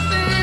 nothing